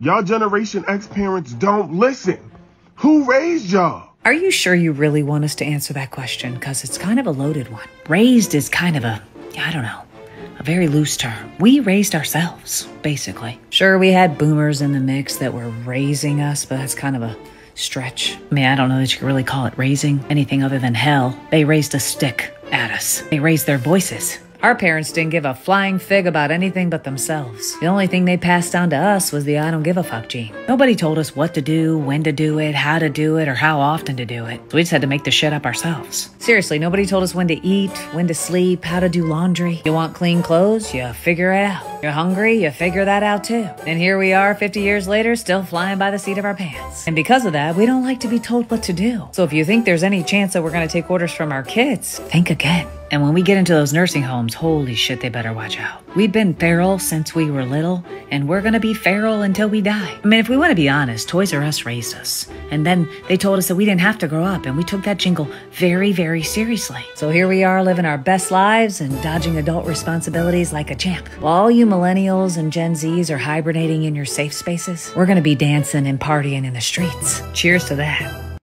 Y'all Generation X parents don't listen. Who raised y'all? Are you sure you really want us to answer that question? Because it's kind of a loaded one. Raised is kind of a, I don't know, a very loose term. We raised ourselves, basically. Sure, we had boomers in the mix that were raising us, but that's kind of a stretch. I mean, I don't know that you could really call it raising anything other than hell. They raised a stick at us, they raised their voices. Our parents didn't give a flying fig about anything but themselves. The only thing they passed down to us was the I don't give a fuck gene. Nobody told us what to do, when to do it, how to do it, or how often to do it. So we just had to make the shit up ourselves. Seriously, nobody told us when to eat, when to sleep, how to do laundry. You want clean clothes? You figure it out. You're hungry? You figure that out too. And here we are 50 years later, still flying by the seat of our pants. And because of that, we don't like to be told what to do. So if you think there's any chance that we're gonna take orders from our kids, think again. And when we get into those nursing homes, holy shit, they better watch out. We've been feral since we were little, and we're gonna be feral until we die. I mean, if we wanna be honest, Toys R Us raised us. And then they told us that we didn't have to grow up, and we took that jingle very, very seriously. So here we are living our best lives and dodging adult responsibilities like a champ. All you millennials and Gen Zs are hibernating in your safe spaces, we're gonna be dancing and partying in the streets. Cheers to that.